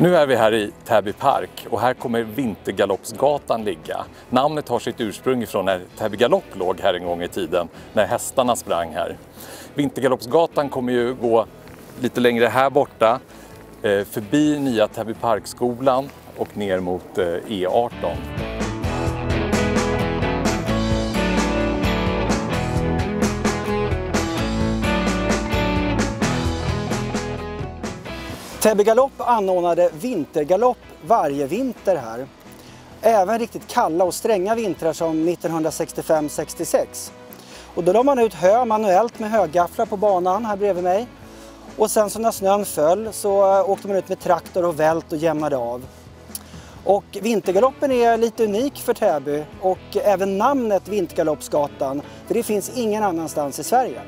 Nu är vi här i Täby park och här kommer Vintergaloppsgatan ligga. Namnet har sitt ursprung ifrån när Täby galopp låg här en gång i tiden, när hästarna sprang här. Vintergaloppsgatan kommer ju gå lite längre här borta, eh, förbi nya Täby parkskolan och ner mot eh, e E18. Täby Galopp anordnade vintergalopp varje vinter här. Även riktigt kalla och stränga vintrar som 1965-66. Och då la man ut hö manuellt med högafflar på banan här bredvid mig. Och sen så när snön föll så eh, åkte man ut med traktor och vält och jämnade av. Och Vintergaloppen är lite unik för Täby och även namnet Vintergaloppsgatan, för det finns ingen annanstans i Sverige.